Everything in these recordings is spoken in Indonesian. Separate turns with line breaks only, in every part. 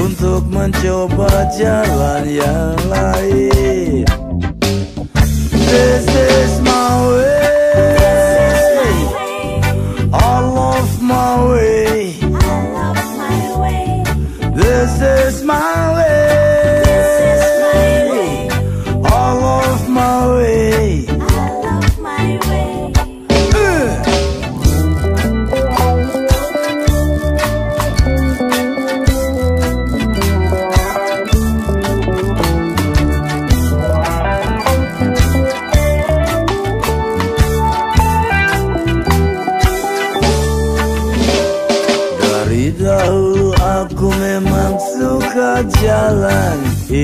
Untuk mencoba jalan yang lain. This is my way.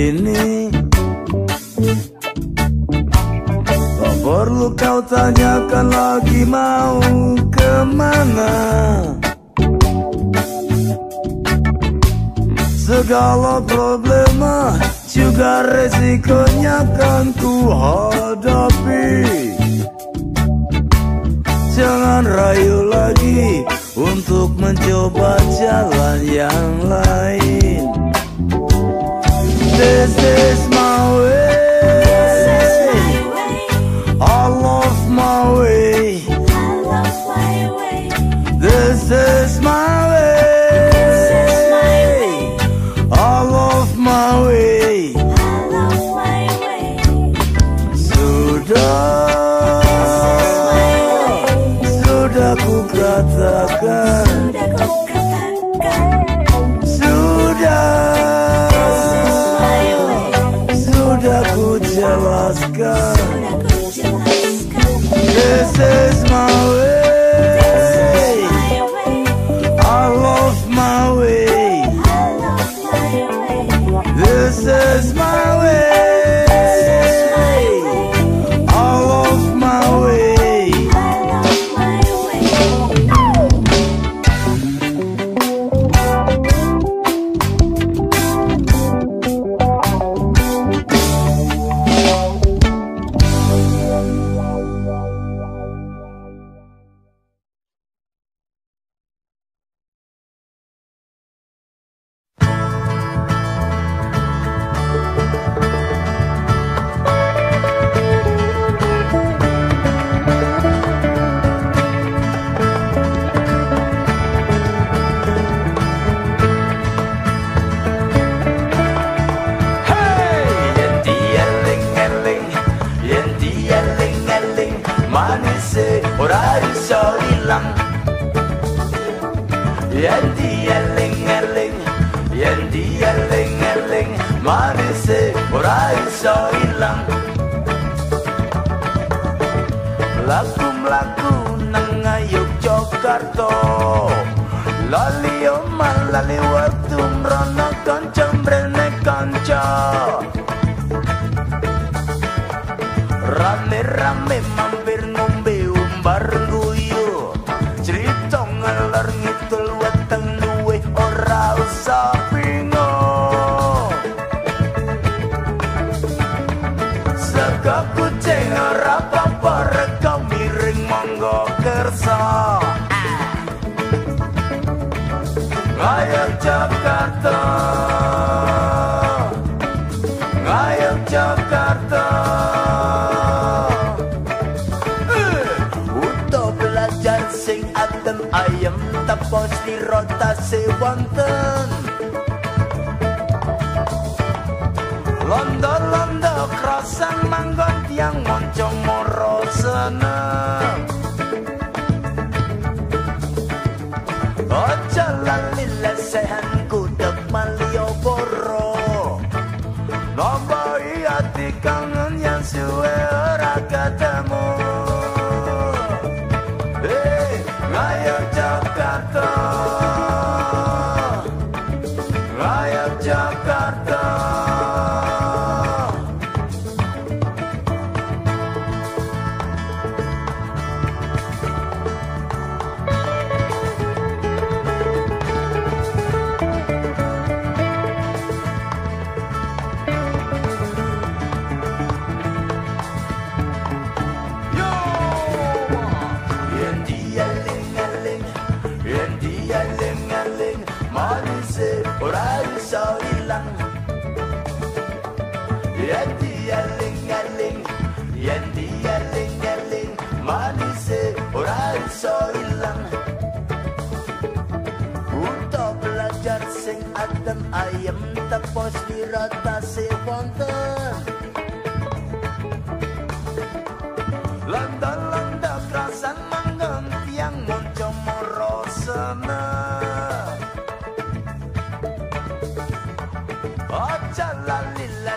ini. Tak perlu kau tanyakan lagi mau ke mana? Segala problema juga resikonya kan ku hadapi. Jangan rayu lagi untuk mencoba jalan yang lain. this is my way. Boy, hati kangen yang suwe ora ketemu. tepos di rotasi wonten. Landal landa perasaan manggang tiang monco moro sana Oh, jalan lila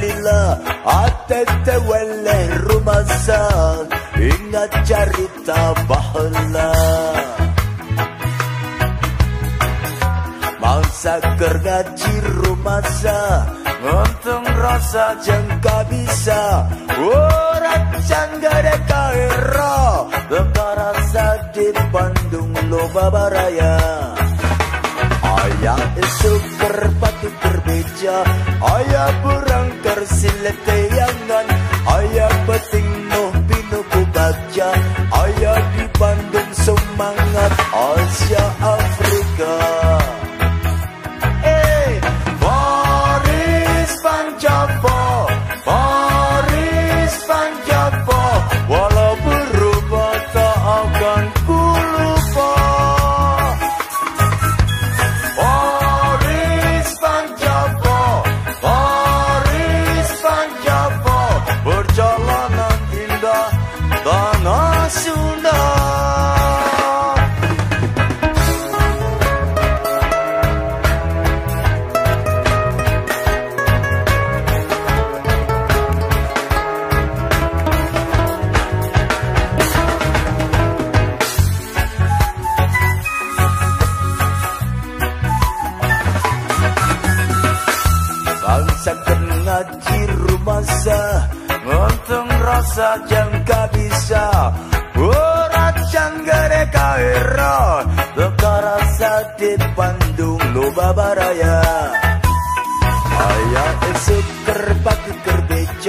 lillah Atet wale rumasan Ingat cerita bahla. Mangsa kergaji rumasa Untung rasa jengka bisa Urat canggare kaira rasa di Bandung Loba Baraya. Ayah isu kerpati kerpati Ayah berang tersilet tayangan Ayah peti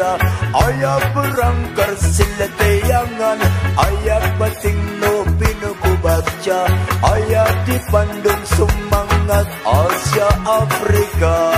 Ayah berangkar silateyangan Ayah bating lo ku baca Ayah di Bandung semangat Asia Afrika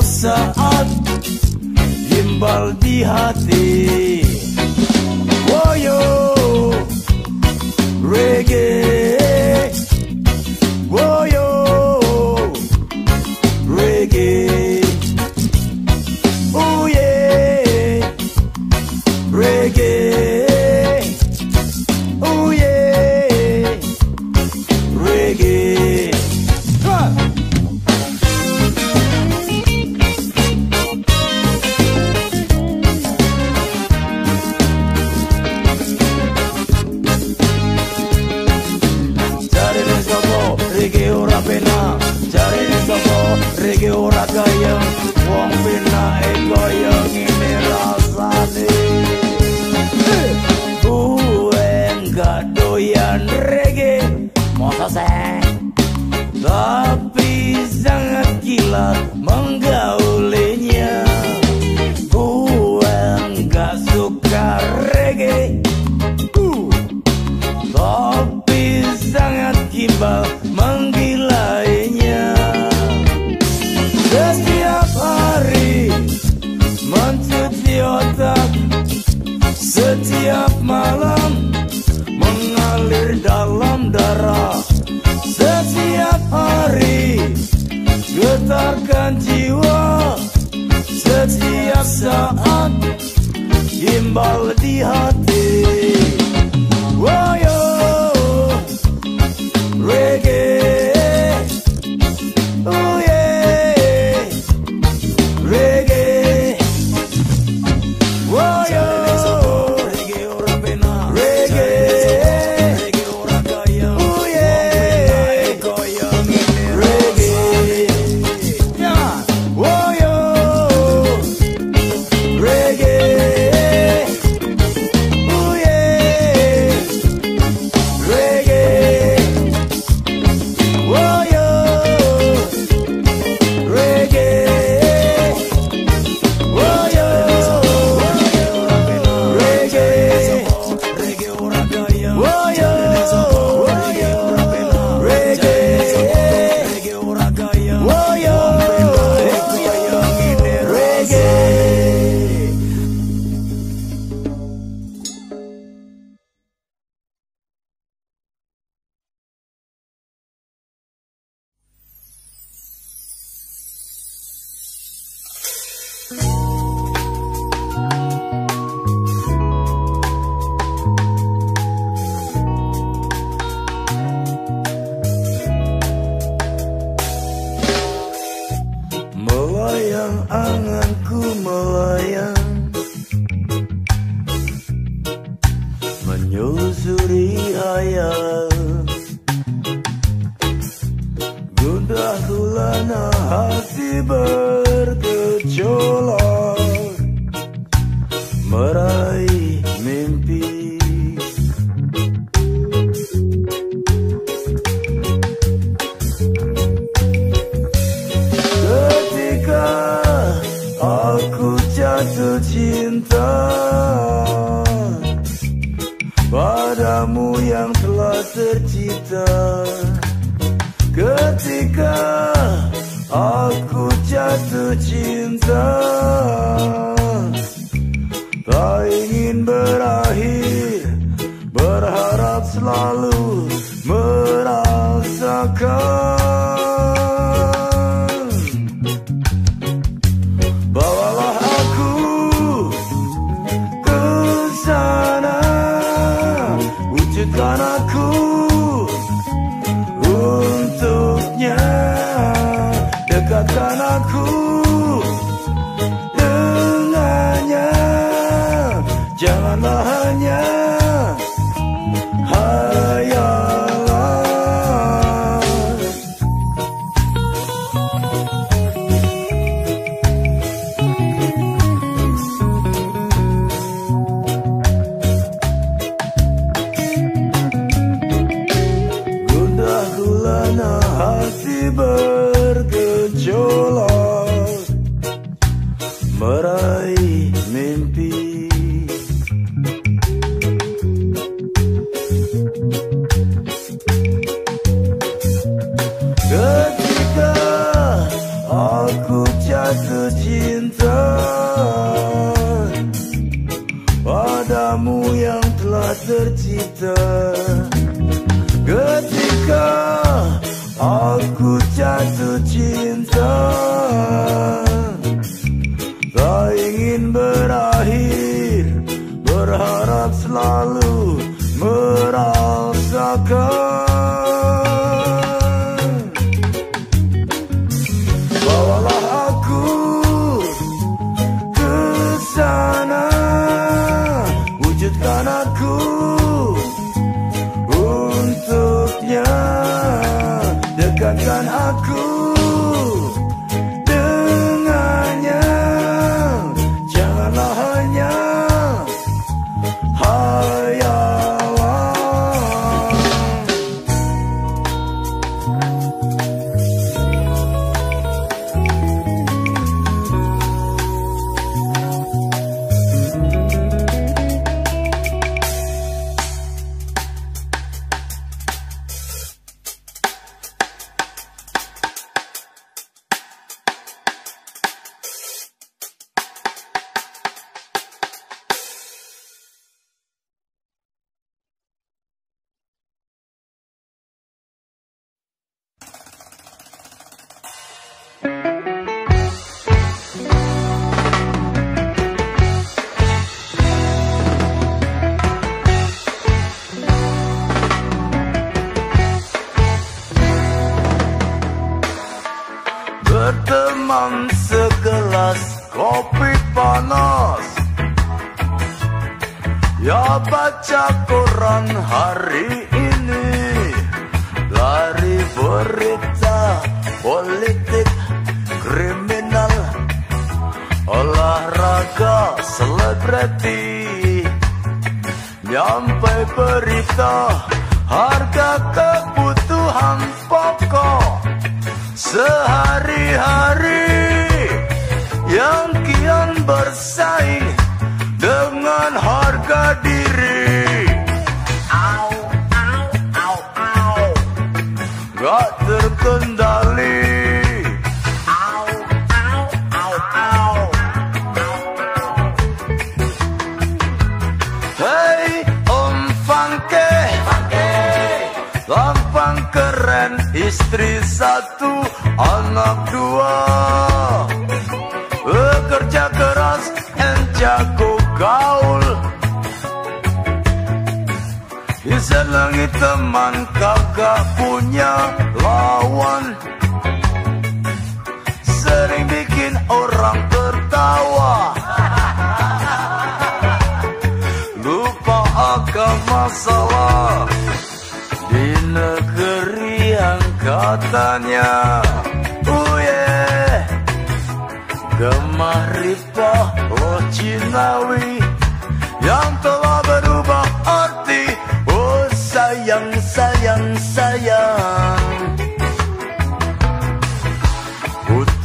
setiap saat Gimbal di hati.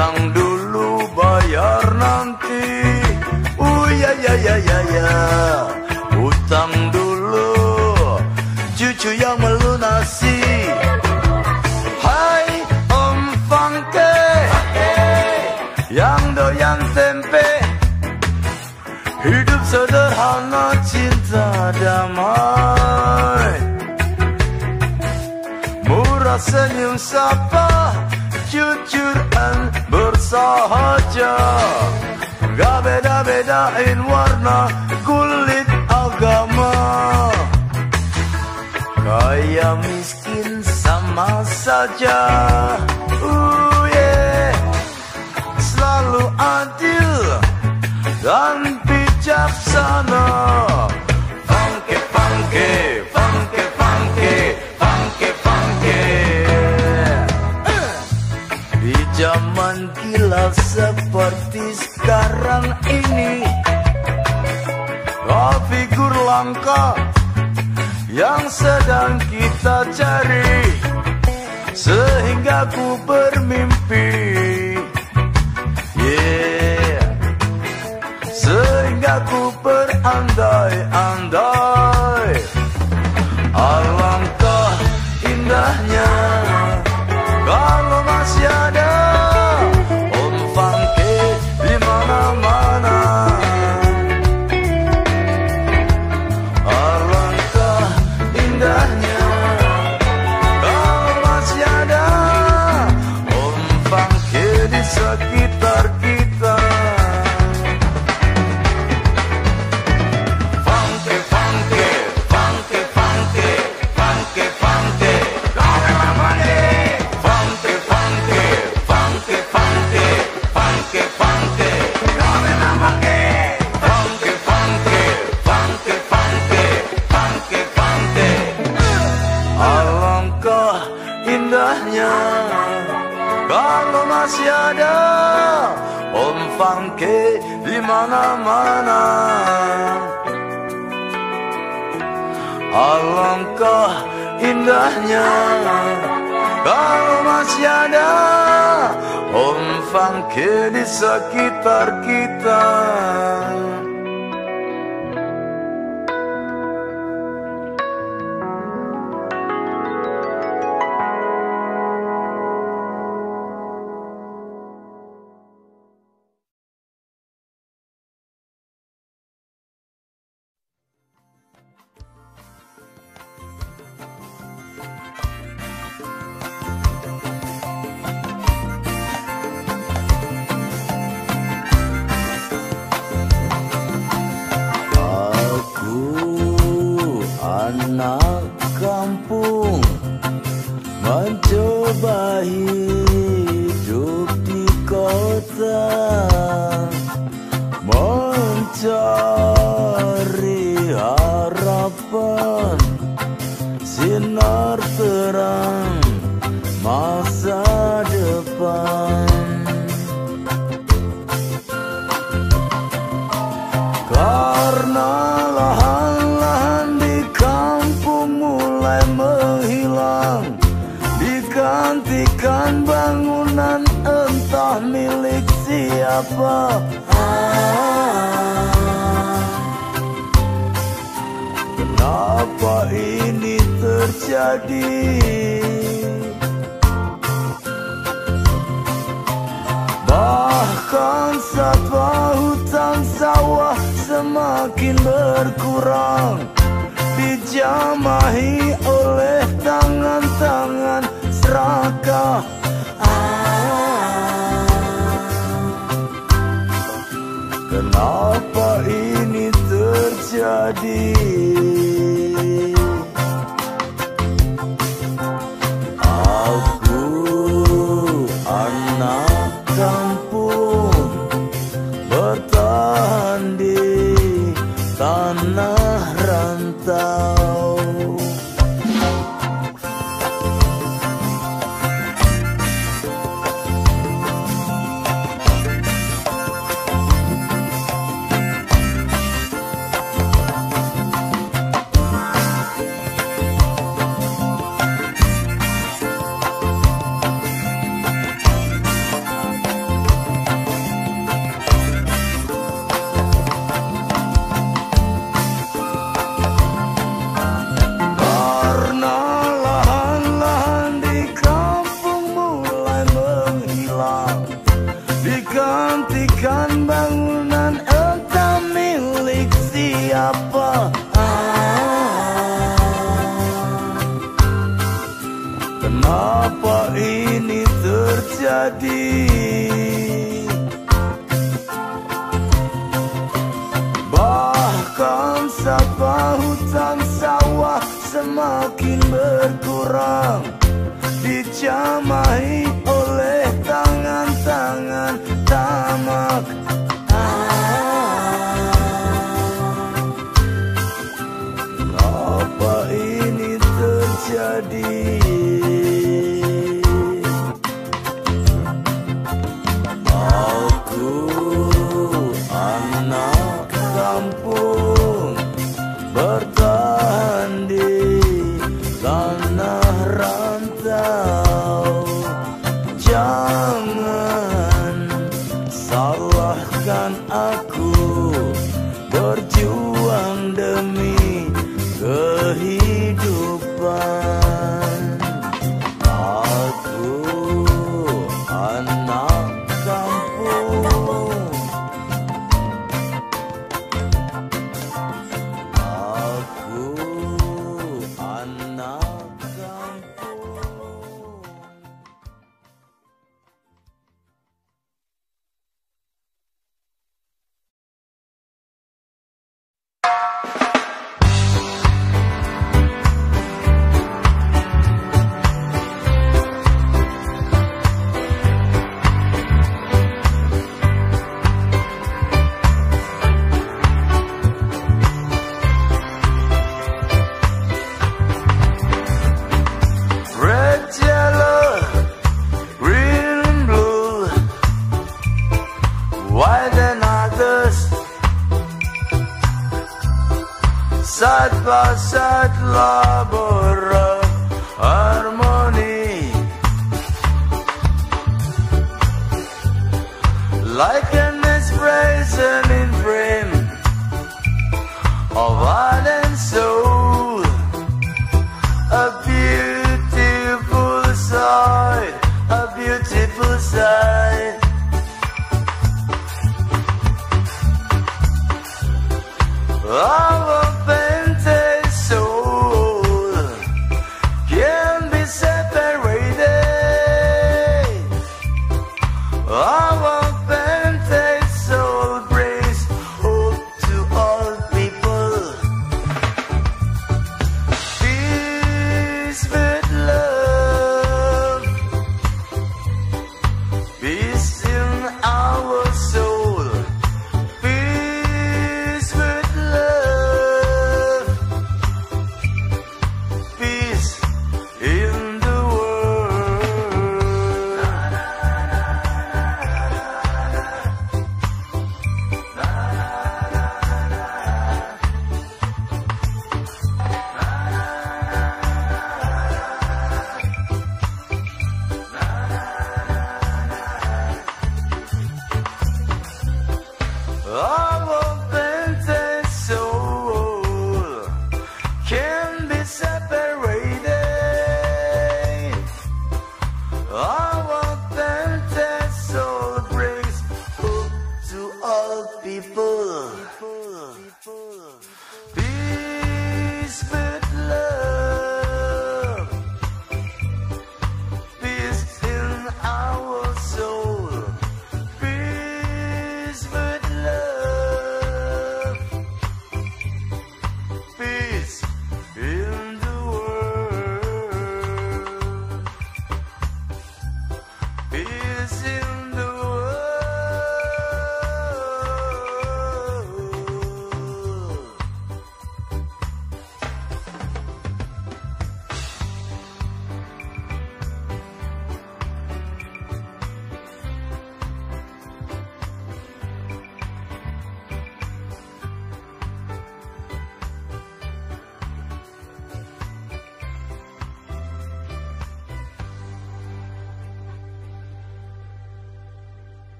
Hutang dulu bayar nanti. Oh ya ya ya ya ya. Hutang dulu Cucu yang melunasi. Hai Om Fangke. Yang doyan tempe. Hidup sederhana cinta damai. Murah senyum sapa bersahaja Gak beda-bedain warna kulit agama. Kaya miskin sama saja. Uh, yeah. Selalu adil dan Sehingga ku bermimpi indahnya kalau masih ada Om Funky di mana-mana. Alangkah indahnya kalau masih ada Om Funky di sekitar kita. Kenapa ini terjadi?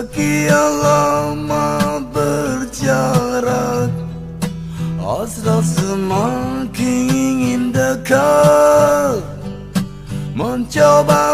Sekian lama berjarak Asla semakin ingin dekat Mencoba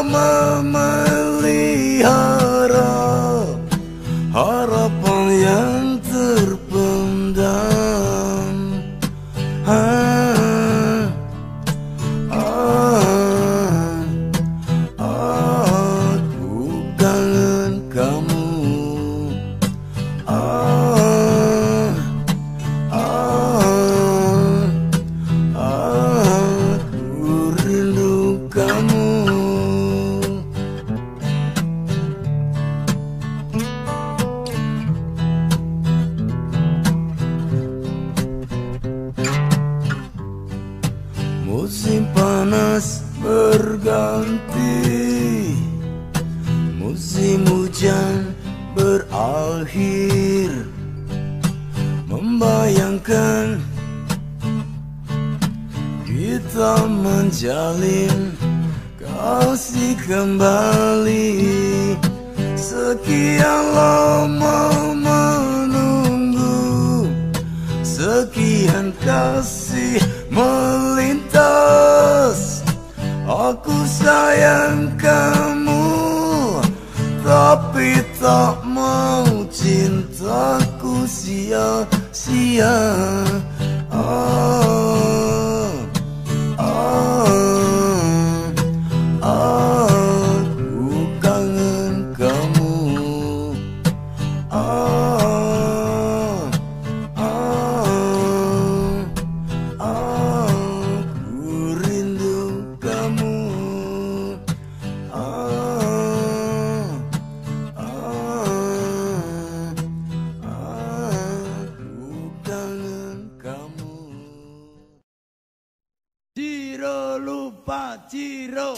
Ciro lupa Ciro.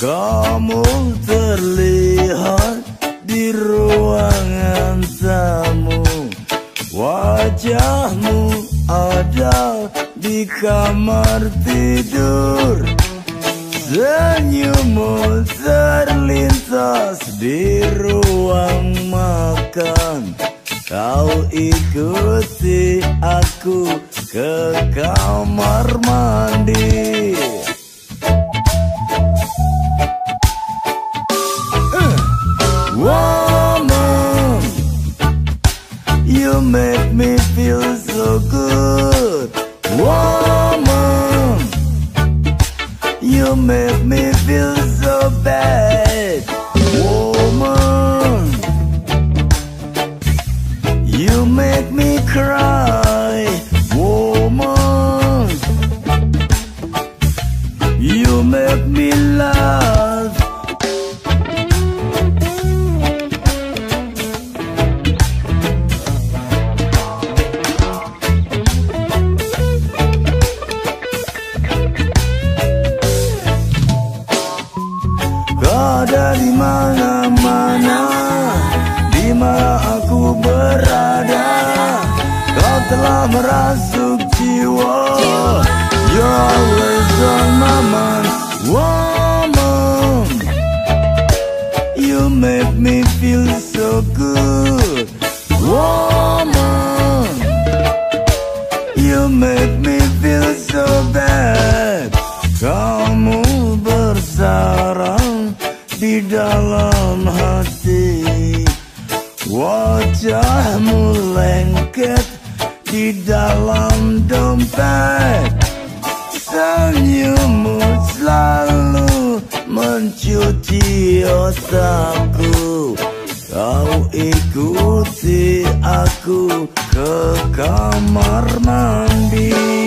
Kamu terlihat di ruangan tamu. Wajahmu ada kamar tidur Senyummu terlintas di ruang makan. Kau ikuti aku ke kamar mandi. Wajahmu lengket di dalam dompet. Senyummu selalu mencuci otakku. Kau ikuti aku ke kamar mandi.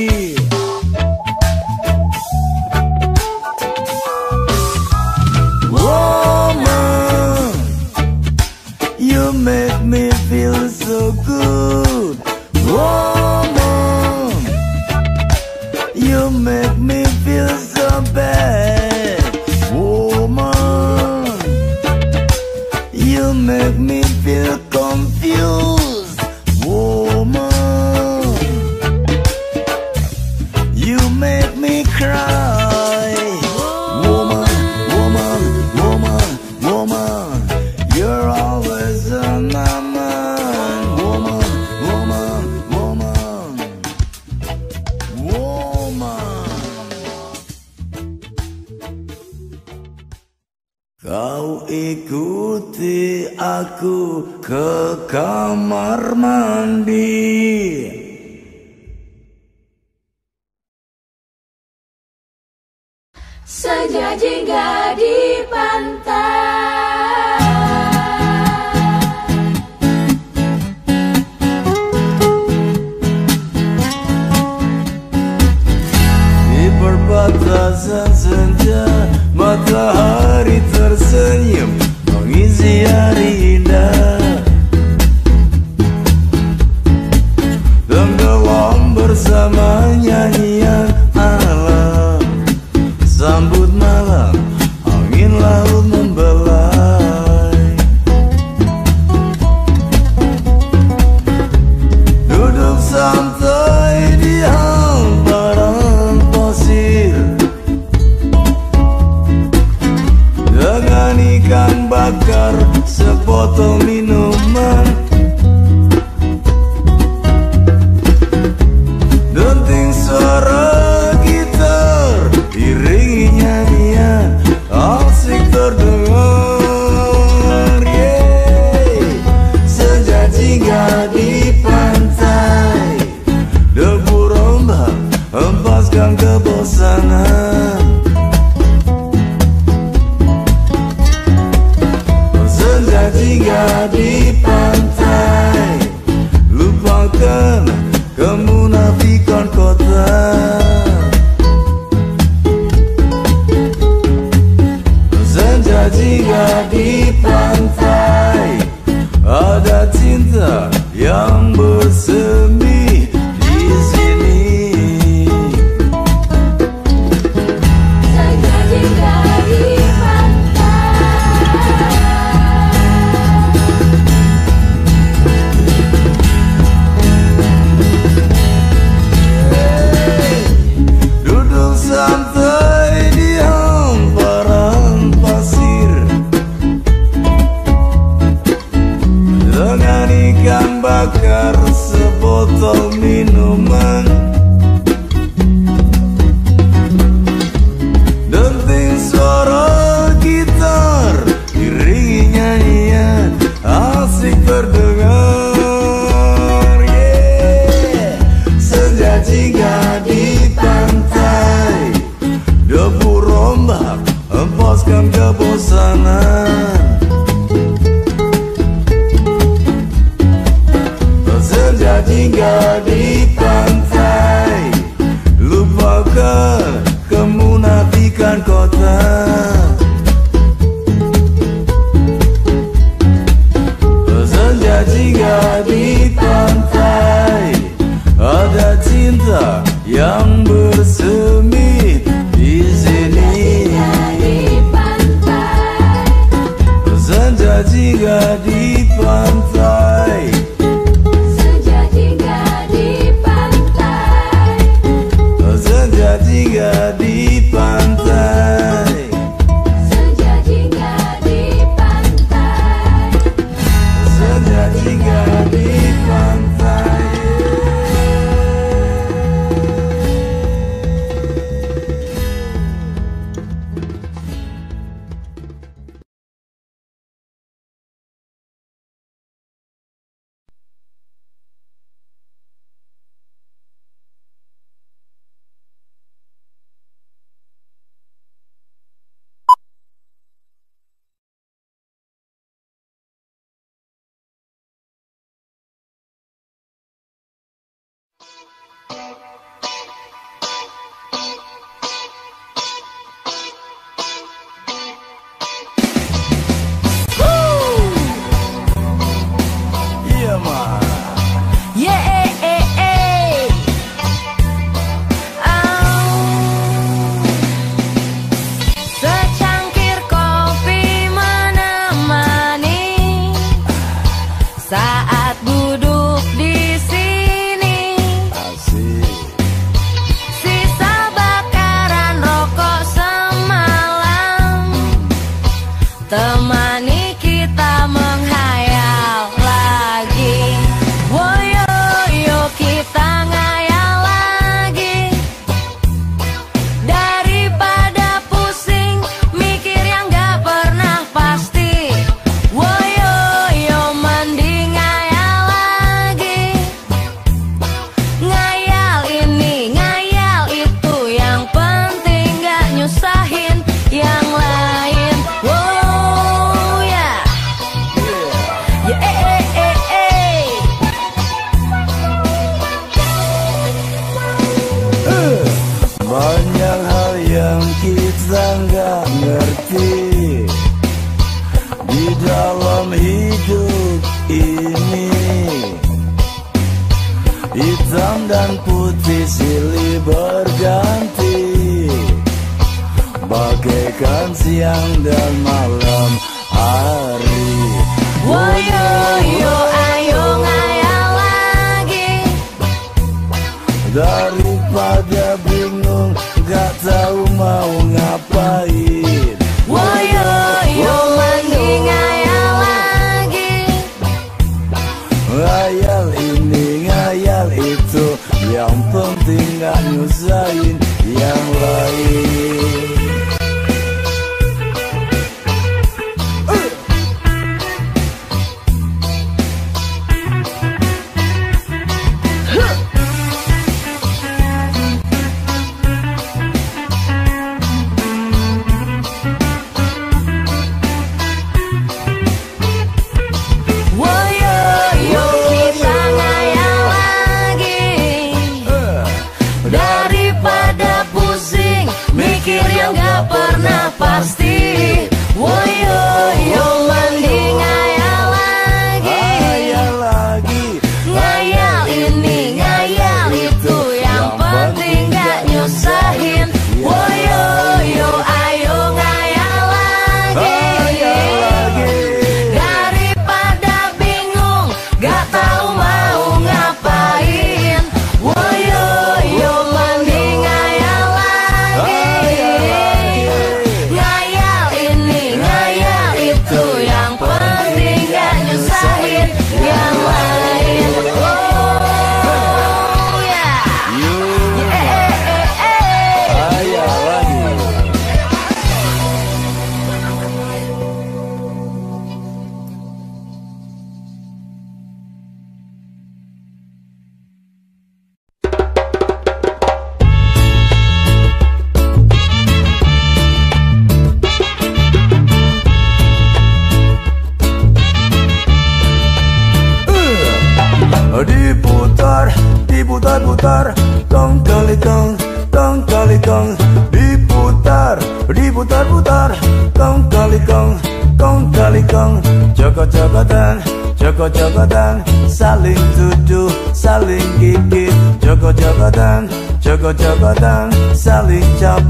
jabatan saling cap.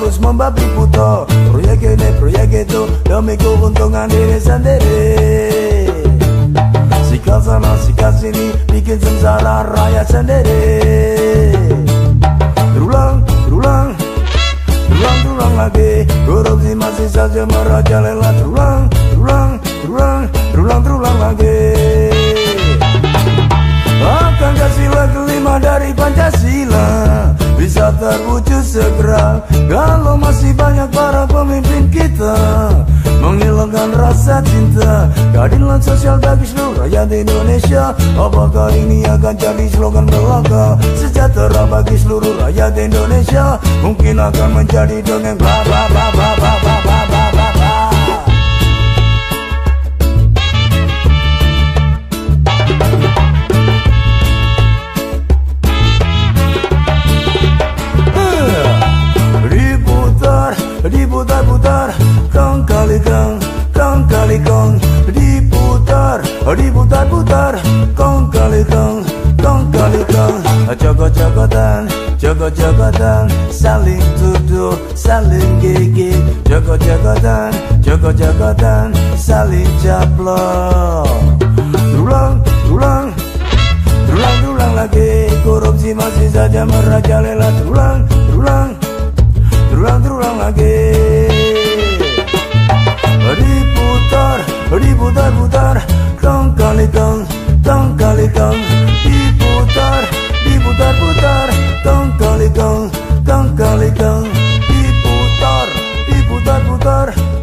Terus membabi buta Proyek ini, proyek itu Demi keuntungan diri sendiri. Sikat sana, sikat sini Bikin sengsara rakyat sendiri. Terulang, terulang Terulang, terulang lagi. Korupsi masih saja merajalela. Terulang, terwujud segera. Kalau masih banyak para pemimpin kita Menghilangkan rasa cinta Keadilan sosial bagi seluruh rakyat Indonesia. Apakah ini akan jadi slogan belaka Sejahtera bagi seluruh rakyat Indonesia? Mungkin akan menjadi bla bla bla bla bla joko-jokotan Saling tuduh, saling gigit Joko-jokotan, joko-jokotan Saling caplok. Tulang, tulang Terulang, terulang lagi. Korupsi masih saja merajalela. Terulang, terulang Terulang, terulang lagi. Diputar, diputar-putar. Kong kali kong, kong kali kong kali kang gang kali gang diputar diputar putar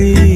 worry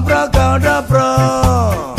Abracadabra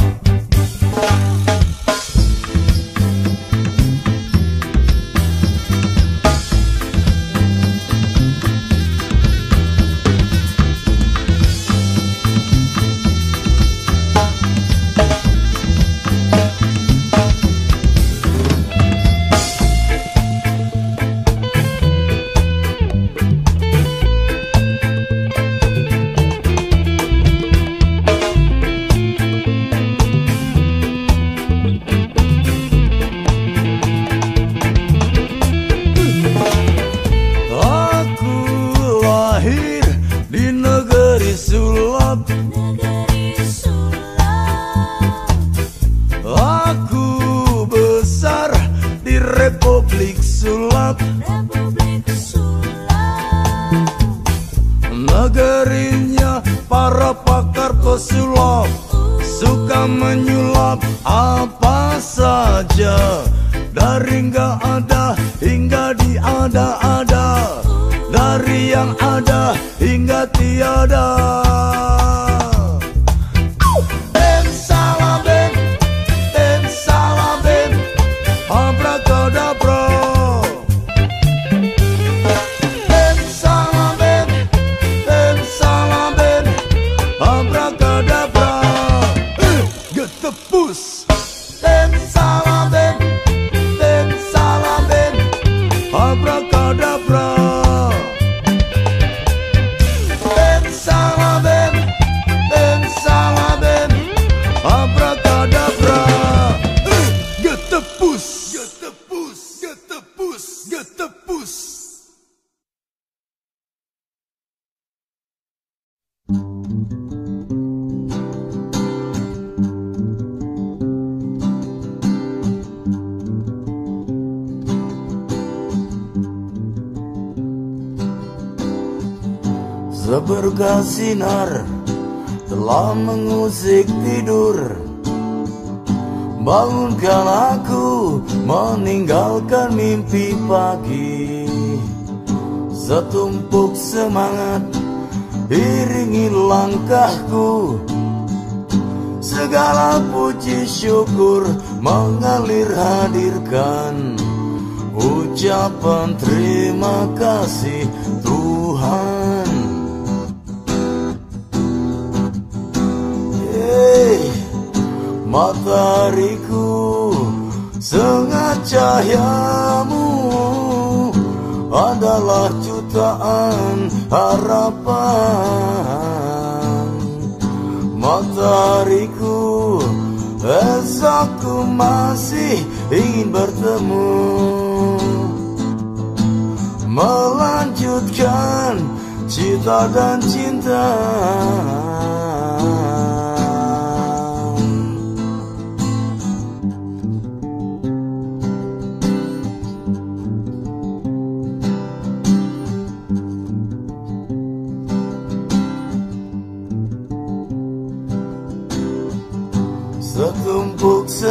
Seberkah sinar telah mengusik tidur. Bangunkan aku meninggalkan mimpi pagi. Setumpuk semangat iringi langkahku. Segala puji syukur mengalir hadirkan. Ucapan terima kasih Tuhan matahariku sengat cahayamu adalah jutaan harapan. Matahariku esokku masih ingin bertemu. Melanjutkan cita dan cinta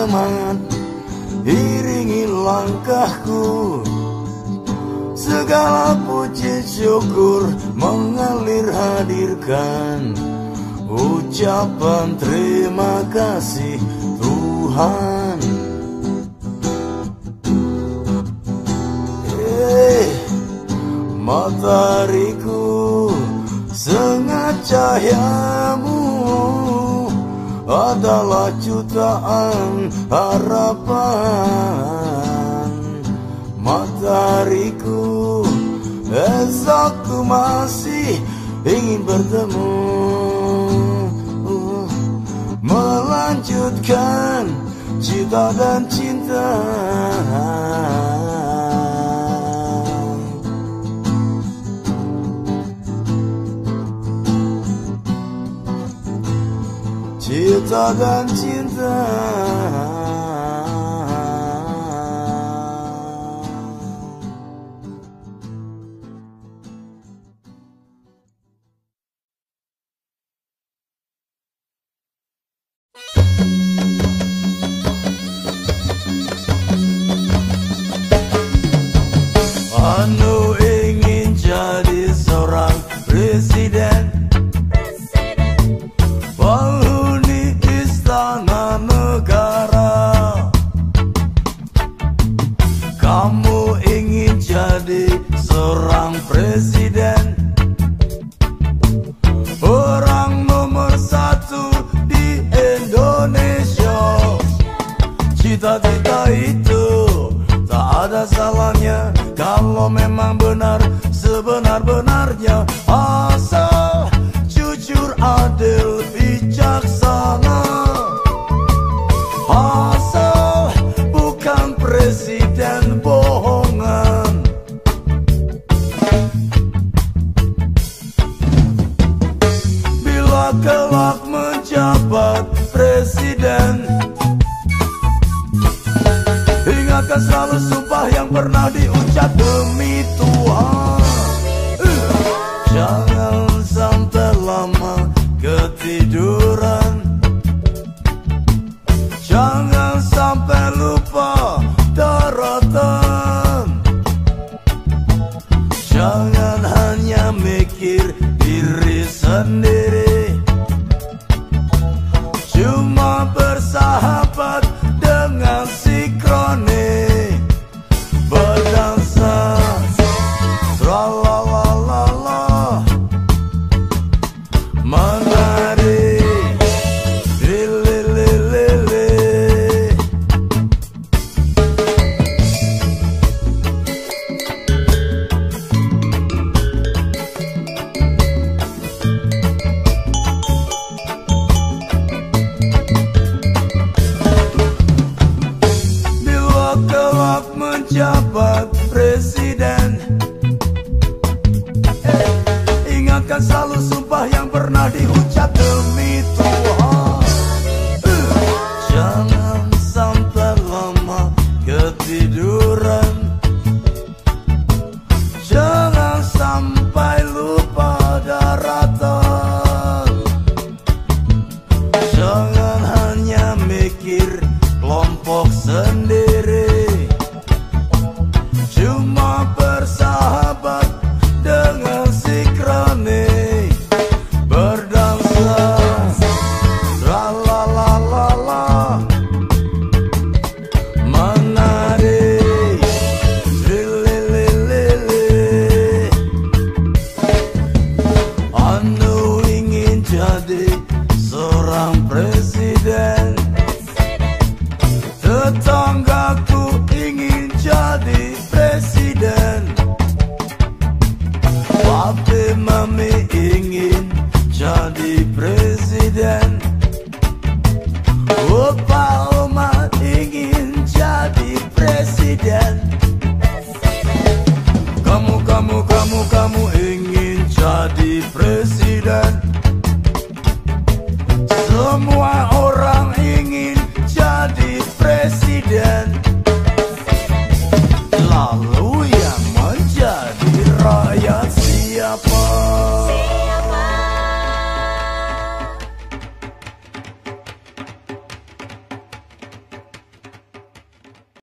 Semangat iringi langkahku. Segala puji syukur mengalir hadirkan. Ucapan terima kasih Tuhan. Eh, matahariku sengat cahayamu adalah jutaan harapan. Matahariku esokku masih ingin bertemu. Melanjutkan cita dan cinta Cita dan cinta